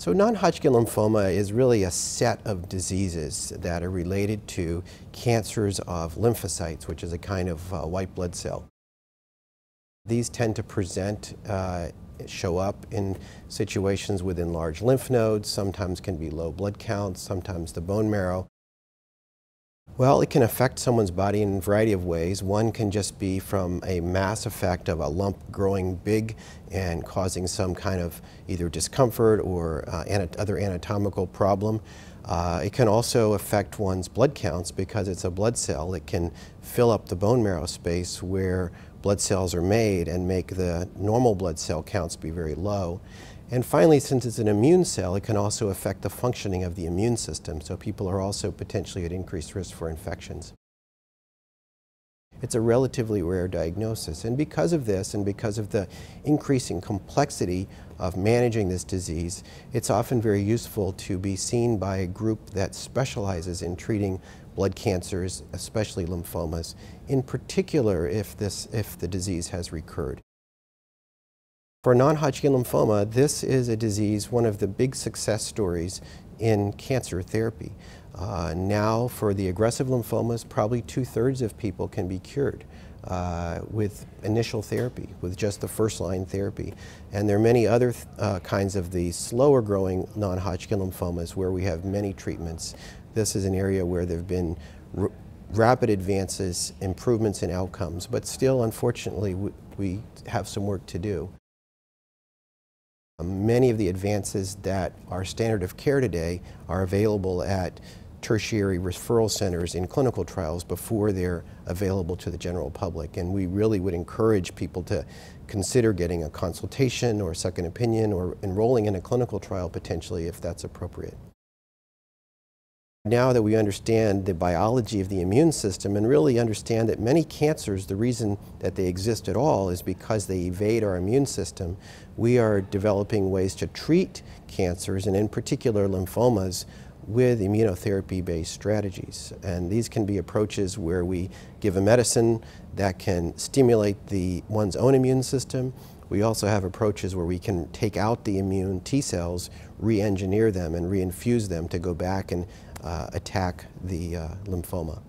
So non-Hodgkin lymphoma is really a set of diseases that are related to cancers of lymphocytes, which is a kind of uh, white blood cell. These tend to present, uh, show up in situations within large lymph nodes, sometimes can be low blood counts, sometimes the bone marrow. Well, it can affect someone's body in a variety of ways. One can just be from a mass effect of a lump growing big and causing some kind of either discomfort or uh, other anatomical problem. Uh, it can also affect one's blood counts because it's a blood cell that can fill up the bone marrow space where blood cells are made and make the normal blood cell counts be very low. And finally, since it's an immune cell, it can also affect the functioning of the immune system, so people are also potentially at increased risk for infections. It's a relatively rare diagnosis, and because of this and because of the increasing complexity of managing this disease, it's often very useful to be seen by a group that specializes in treating blood cancers, especially lymphomas, in particular if, this, if the disease has recurred. For non-Hodgkin lymphoma, this is a disease, one of the big success stories in cancer therapy. Uh, now, for the aggressive lymphomas, probably two-thirds of people can be cured uh, with initial therapy, with just the first-line therapy. And there are many other uh, kinds of the slower-growing non-Hodgkin lymphomas where we have many treatments. This is an area where there have been rapid advances, improvements in outcomes, but still, unfortunately, we have some work to do. Um, many of the advances that are standard of care today are available at tertiary referral centers in clinical trials before they're available to the general public. And we really would encourage people to consider getting a consultation or second opinion or enrolling in a clinical trial potentially if that's appropriate. Now that we understand the biology of the immune system and really understand that many cancers, the reason that they exist at all is because they evade our immune system, we are developing ways to treat cancers and in particular lymphomas with immunotherapy-based strategies. And these can be approaches where we give a medicine that can stimulate the one's own immune system. We also have approaches where we can take out the immune T cells, re-engineer them and reinfuse them to go back and uh, attack the uh, lymphoma.